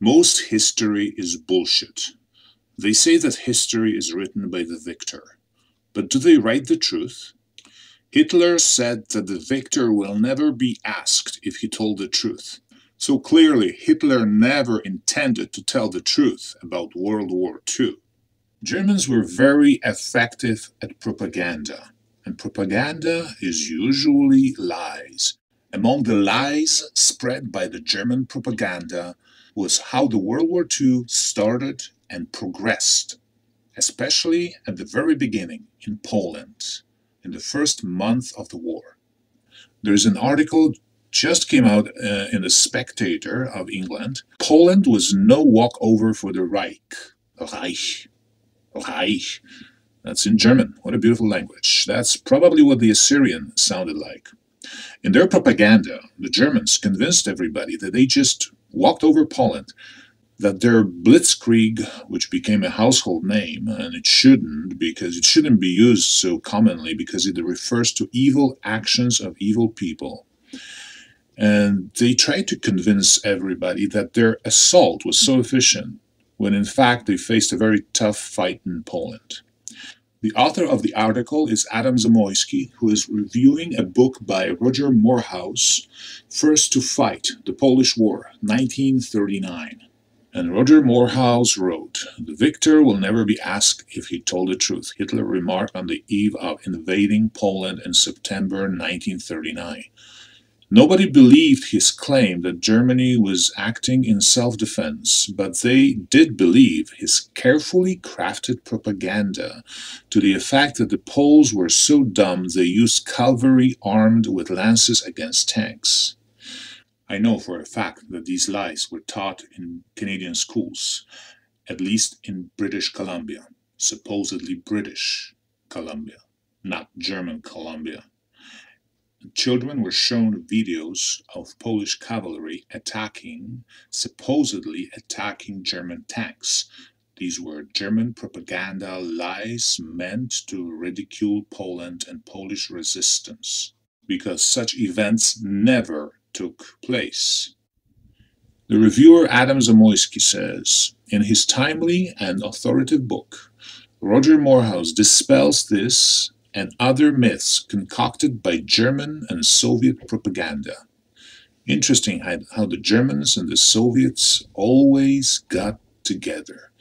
Most history is bullshit. They say that history is written by the victor. But do they write the truth? Hitler said that the victor will never be asked if he told the truth. So clearly, Hitler never intended to tell the truth about World War II. Germans were very effective at propaganda, and propaganda is usually lies. Among the lies spread by the German propaganda was how the World War II started and progressed, especially at the very beginning in Poland, in the first month of the war. There's an article just came out uh, in the Spectator of England. Poland was no walkover for the Reich. Reich. Reich. That's in German. What a beautiful language. That's probably what the Assyrian sounded like. In their propaganda, the Germans convinced everybody that they just walked over Poland, that their blitzkrieg, which became a household name, and it shouldn't because it shouldn't be used so commonly because it refers to evil actions of evil people. And they tried to convince everybody that their assault was so efficient when in fact they faced a very tough fight in Poland. The author of the article is Adam Zamoyski, who is reviewing a book by Roger Moorhouse, First to Fight, The Polish War, 1939. And Roger Moorhouse wrote, The victor will never be asked if he told the truth, Hitler remarked on the eve of invading Poland in September 1939. Nobody believed his claim that Germany was acting in self defense, but they did believe his carefully crafted propaganda to the effect that the Poles were so dumb they used cavalry armed with lances against tanks. I know for a fact that these lies were taught in Canadian schools, at least in British Columbia, supposedly British Columbia, not German Columbia. Children were shown videos of Polish cavalry attacking, supposedly attacking German tanks. These were German propaganda lies meant to ridicule Poland and Polish resistance, because such events never took place. The reviewer Adam Zamoyski says, in his timely and authoritative book, Roger Moorhouse dispels this and other myths concocted by German and Soviet propaganda. Interesting how the Germans and the Soviets always got together.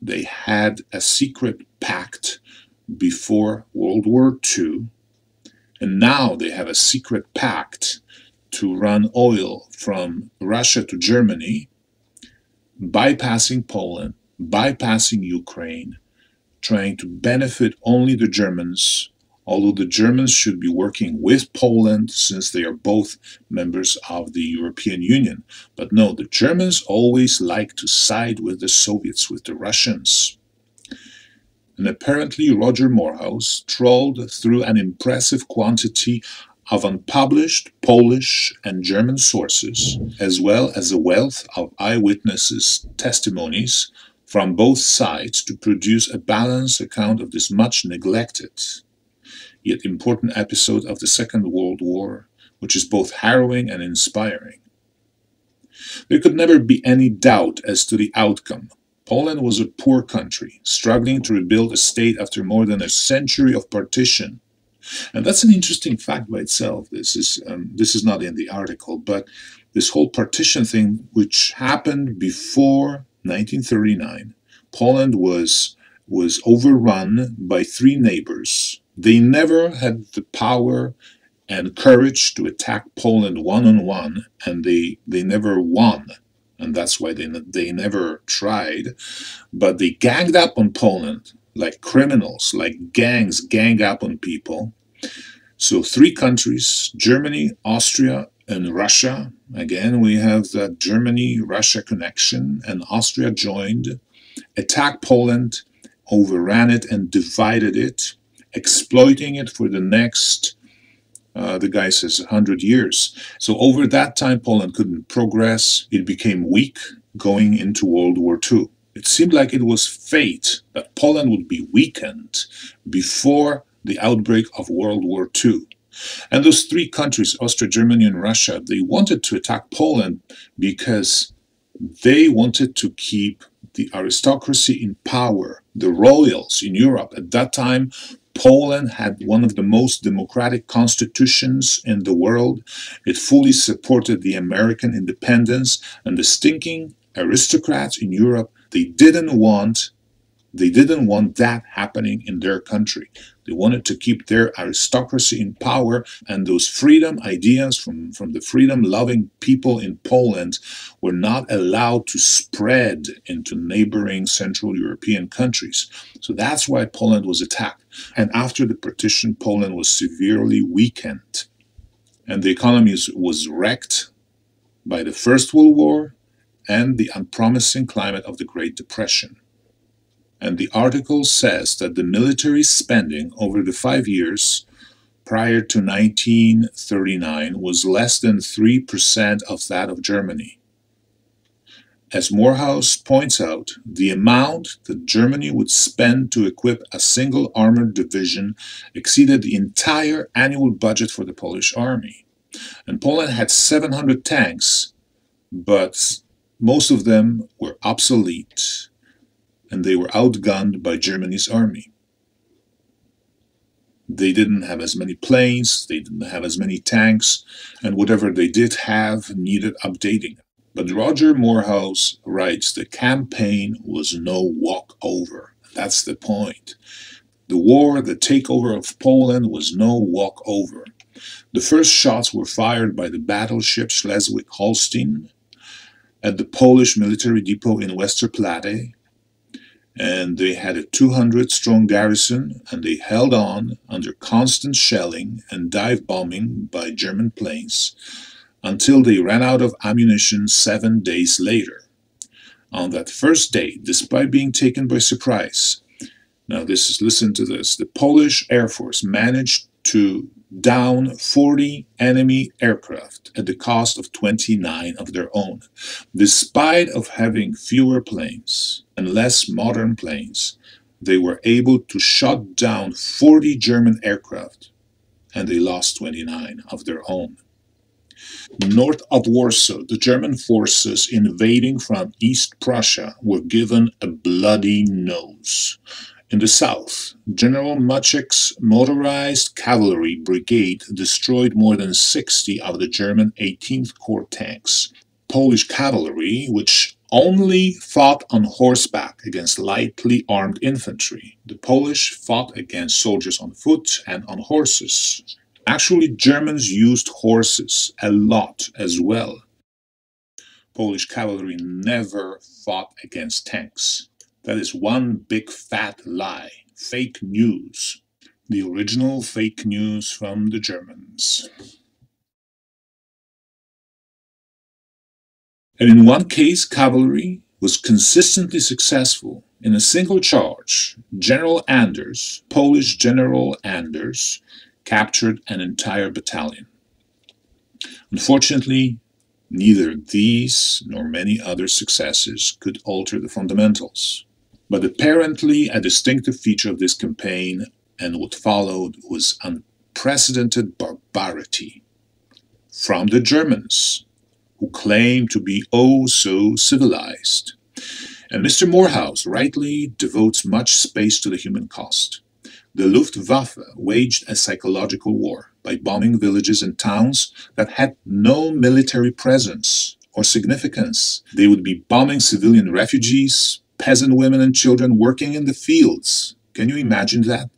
They had a secret pact before World War II, and now they have a secret pact to run oil from Russia to Germany, bypassing Poland, bypassing Ukraine, trying to benefit only the Germans although the Germans should be working with Poland since they are both members of the European Union. But no, the Germans always like to side with the Soviets, with the Russians. And apparently, Roger Moorhouse trolled through an impressive quantity of unpublished Polish and German sources, as well as a wealth of eyewitnesses' testimonies from both sides to produce a balanced account of this much neglected yet important episode of the Second World War, which is both harrowing and inspiring. There could never be any doubt as to the outcome. Poland was a poor country, struggling to rebuild a state after more than a century of partition. And that's an interesting fact by itself. This is um, this is not in the article, but this whole partition thing, which happened before 1939, Poland was was overrun by three neighbors they never had the power and courage to attack Poland one on one, and they, they never won. And that's why they, they never tried. But they ganged up on Poland like criminals, like gangs gang up on people. So, three countries Germany, Austria, and Russia. Again, we have that Germany Russia connection, and Austria joined, attacked Poland, overran it, and divided it exploiting it for the next, uh, the guy says, 100 years. So over that time, Poland couldn't progress. It became weak going into World War II. It seemed like it was fate that Poland would be weakened before the outbreak of World War II. And those three countries, Austria, Germany, and Russia, they wanted to attack Poland because They wanted to keep the aristocracy in power, the royals in Europe. At that time, Poland had one of the most democratic constitutions in the world. It fully supported the American independence, and the stinking aristocrats in Europe, they didn't want they didn't want that happening in their country. They wanted to keep their aristocracy in power, and those freedom ideas from, from the freedom loving people in Poland were not allowed to spread into neighboring Central European countries. So that's why Poland was attacked. And after the partition, Poland was severely weakened, and the economy was wrecked by the First World War and the unpromising climate of the Great Depression. And the article says that the military spending over the five years prior to 1939 was less than 3% of that of Germany. As Moorhouse points out, the amount that Germany would spend to equip a single armored division exceeded the entire annual budget for the Polish army. And Poland had 700 tanks, but most of them were obsolete and they were outgunned by Germany's army. They didn't have as many planes, they didn't have as many tanks, and whatever they did have needed updating. But Roger Moorhouse writes the campaign was no walkover. That's the point. The war, the takeover of Poland, was no walkover. The first shots were fired by the battleship Schleswig Holstein at the Polish military depot in Westerplatte and they had a 200 strong garrison and they held on under constant shelling and dive bombing by German planes until they ran out of ammunition seven days later. On that first day, despite being taken by surprise, now this is listen to this, the Polish Air Force managed to down 40 enemy aircraft at the cost of 29 of their own, despite of having fewer planes and less modern planes. They were able to shut down 40 German aircraft and they lost 29 of their own. North of Warsaw, the German forces invading from East Prussia were given a bloody nose. In the south, General Maczek's motorized cavalry brigade destroyed more than 60 of the German 18th Corps tanks. Polish cavalry, which only fought on horseback against lightly armed infantry. The Polish fought against soldiers on foot and on horses. Actually, Germans used horses a lot as well. Polish cavalry never fought against tanks. That is one big fat lie. Fake news. The original fake news from the Germans. And in one case, cavalry was consistently successful. In a single charge, General Anders, Polish General Anders, captured an entire battalion. Unfortunately, neither these nor many other successes could alter the fundamentals. But apparently, a distinctive feature of this campaign and what followed was unprecedented barbarity from the Germans, who claimed to be oh so civilized. And Mr. Moorhouse rightly devotes much space to the human cost. The Luftwaffe waged a psychological war by bombing villages and towns that had no military presence or significance. They would be bombing civilian refugees, peasant women and children working in the fields. Can you imagine that?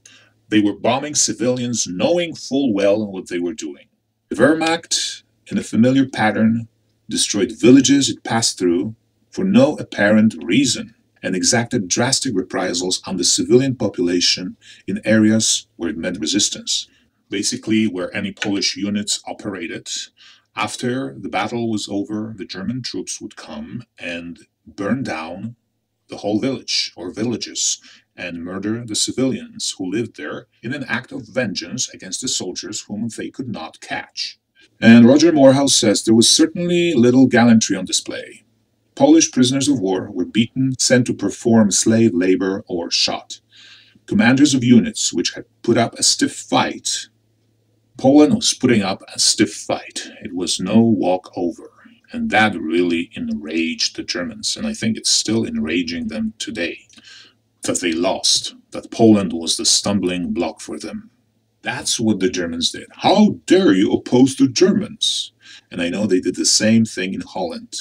They were bombing civilians knowing full well what they were doing. The Wehrmacht, in a familiar pattern, destroyed villages it passed through for no apparent reason and exacted drastic reprisals on the civilian population in areas where it met resistance. Basically, where any Polish units operated. After the battle was over, the German troops would come and burn down the whole village or villages and murder the civilians who lived there in an act of vengeance against the soldiers whom they could not catch. And Roger Moorhouse says there was certainly little gallantry on display. Polish prisoners of war were beaten, sent to perform slave labor, or shot. Commanders of units which had put up a stiff fight. Poland was putting up a stiff fight. It was no walk over. And that really enraged the Germans, and I think it's still enraging them today that they lost, that Poland was the stumbling block for them. That's what the Germans did. How dare you oppose the Germans? And I know they did the same thing in Holland.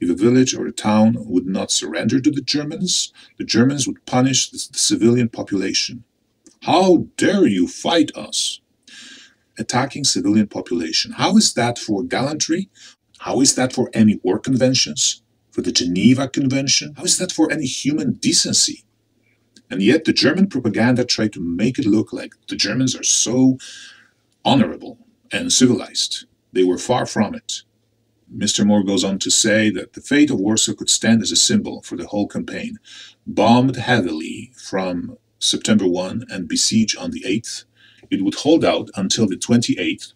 If a village or a town would not surrender to the Germans, the Germans would punish the, the civilian population. How dare you fight us? Attacking civilian population. How is that for gallantry? How is that for any war conventions? For the Geneva Convention? How is that for any human decency? And yet the German propaganda tried to make it look like the Germans are so honorable and civilized. They were far from it. Mr. Moore goes on to say that the fate of Warsaw could stand as a symbol for the whole campaign. Bombed heavily from September 1 and besieged on the 8th, it would hold out until the 28th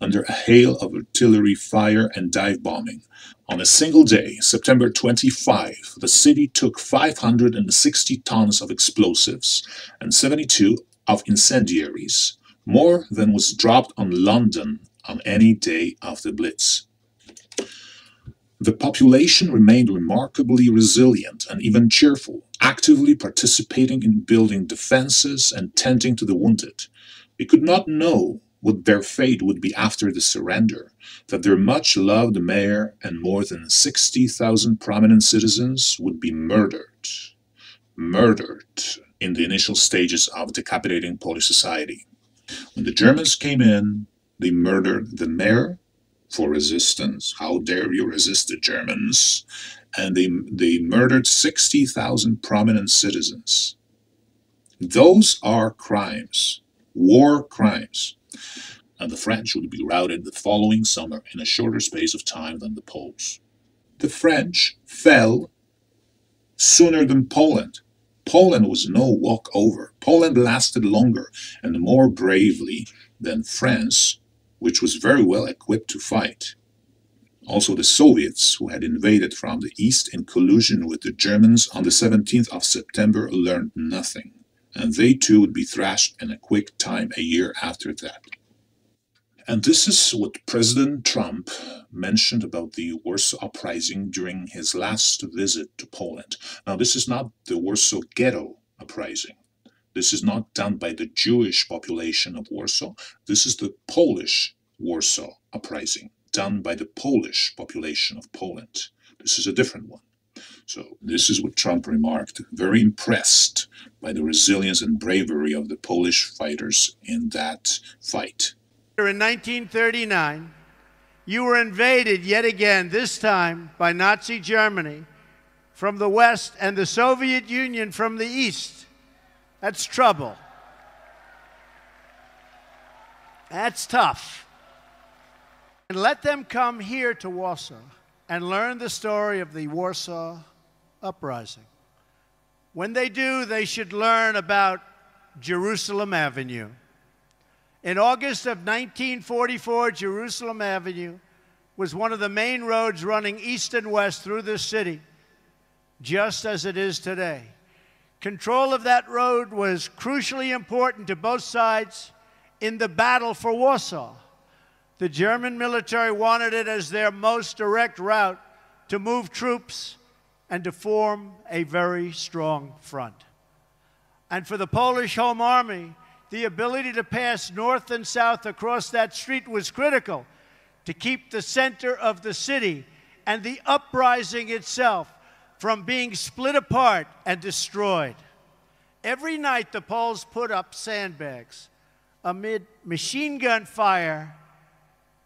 under a hail of artillery fire and dive bombing. On a single day, September 25, the city took 560 tons of explosives and 72 of incendiaries, more than was dropped on London on any day of the Blitz. The population remained remarkably resilient and even cheerful, actively participating in building defenses and tending to the wounded. They could not know what their fate would be after the surrender, that their much loved mayor and more than 60,000 prominent citizens would be murdered. Murdered in the initial stages of decapitating Polish society. When the Germans came in, they murdered the mayor for resistance. How dare you resist the Germans? And they, they murdered 60,000 prominent citizens. Those are crimes, war crimes. And the French would be routed the following summer in a shorter space of time than the Poles. The French fell sooner than Poland. Poland was no walkover. Poland lasted longer and more bravely than France which was very well equipped to fight. Also, the Soviets, who had invaded from the east in collusion with the Germans on the 17th of September, learned nothing, and they too would be thrashed in a quick time a year after that. And this is what President Trump mentioned about the Warsaw Uprising during his last visit to Poland. Now, this is not the Warsaw Ghetto Uprising. This is not done by the Jewish population of Warsaw. This is the Polish Warsaw uprising done by the Polish population of Poland. This is a different one. So this is what Trump remarked, very impressed by the resilience and bravery of the Polish fighters in that fight. In 1939, you were invaded yet again, this time by Nazi Germany from the west and the Soviet Union from the east. That's trouble. That's tough. And let them come here to Warsaw and learn the story of the Warsaw Uprising. When they do, they should learn about Jerusalem Avenue. In August of 1944, Jerusalem Avenue was one of the main roads running east and west through this city, just as it is today. Control of that road was crucially important to both sides in the battle for Warsaw. The German military wanted it as their most direct route to move troops and to form a very strong front. And for the Polish Home Army, the ability to pass north and south across that street was critical to keep the center of the city and the uprising itself from being split apart and destroyed. Every night, the Poles put up sandbags amid machine gun fire,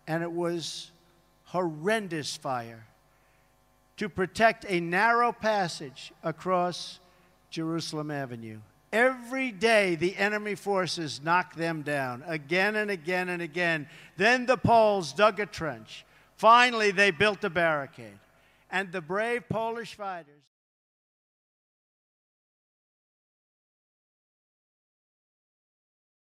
and it was horrendous fire to protect a narrow passage across Jerusalem Avenue. Every day, the enemy forces knocked them down again and again and again. Then the Poles dug a trench. Finally, they built a barricade and the brave Polish fighters